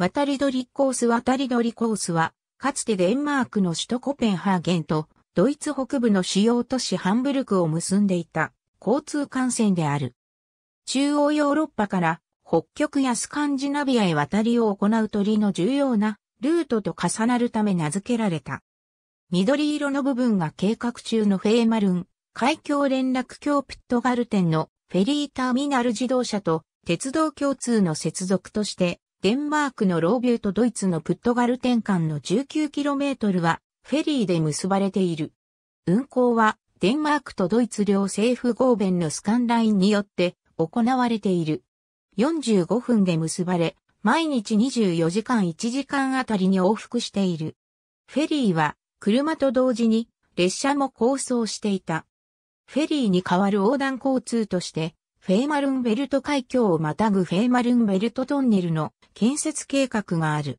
渡り鳥コース渡り鳥コースは、かつてデンマークの首都コペンハーゲンとドイツ北部の主要都市ハンブルクを結んでいた交通幹線である。中央ヨーロッパから北極やスカンジナビアへ渡りを行う鳥の重要なルートと重なるため名付けられた。緑色の部分が計画中のフェーマルン、海峡連絡橋プットガルテンのフェリーターミナル自動車と鉄道共通の接続としてデンマークのロービューとドイツのプットガルテン間の 19km はフェリーで結ばれている。運行はデンマークとドイツ両政府合弁のスカンラインによって行われている。45分で結ばれ、毎日24時間1時間あたりに往復している。フェリーは車と同時に列車も構想していた。フェリーに代わる横断交通としてフェーマルンベルト海峡をまたぐフェーマルンベルトトンネルの建設計画がある。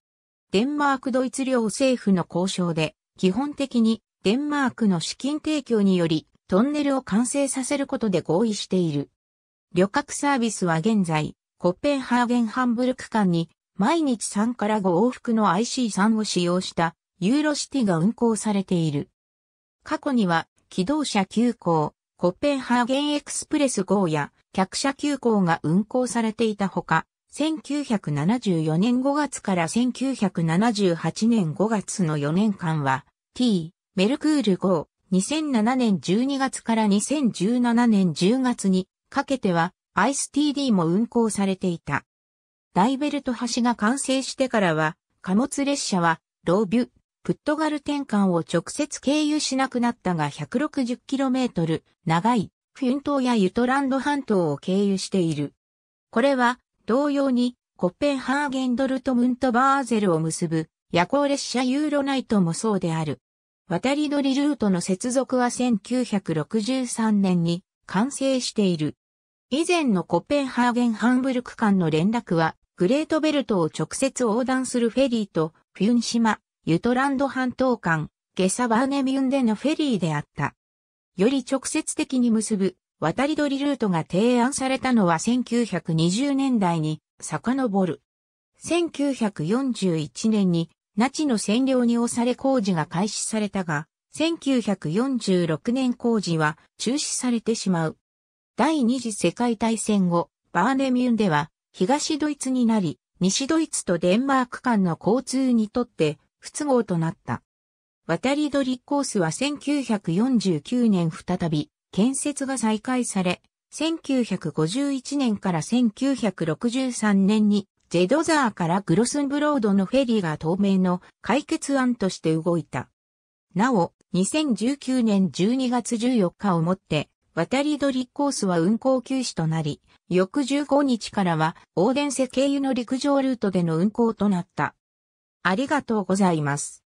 デンマークドイツ両政府の交渉で、基本的にデンマークの資金提供によりトンネルを完成させることで合意している。旅客サービスは現在、コッペンハーゲンハンブルク間に毎日3から5往復の IC3 を使用したユーロシティが運行されている。過去には機動車急行、コッペンハーゲンエクスプレス号や客車急行が運行されていたほか、1974年5月から1978年5月の4年間は、T、メルクール号、2007年12月から2017年10月にかけては、アイス TD も運行されていた。ダイベルト橋が完成してからは、貨物列車は、ロービュ、プットガル転換を直接経由しなくなったが 160km 長いフィン島やユトランド半島を経由している。これは、同様に、コッペンハーゲンドルトムントバーゼルを結ぶ夜行列車ユーロナイトもそうである。渡り鳥ルートの接続は1963年に完成している。以前のコペンハーゲンハンブルク間の連絡は、グレートベルトを直接横断するフェリーと、フィュン島、ユトランド半島間、ゲサバーネミュンでのフェリーであった。より直接的に結ぶ渡り鳥ルートが提案されたのは1920年代に遡る。1941年にナチの占領に押され工事が開始されたが、1946年工事は中止されてしまう。第二次世界大戦後、バーネミュンでは東ドイツになり、西ドイツとデンマーク間の交通にとって不都合となった。渡り鳥コースは1949年再び建設が再開され、1951年から1963年にゼドザーからグロスンブロードのフェリーが当面の解決案として動いた。なお、2019年12月14日をもって、渡り鳥コースは運行休止となり、翌15日からは、オーデンセ経由の陸上ルートでの運行となった。ありがとうございます。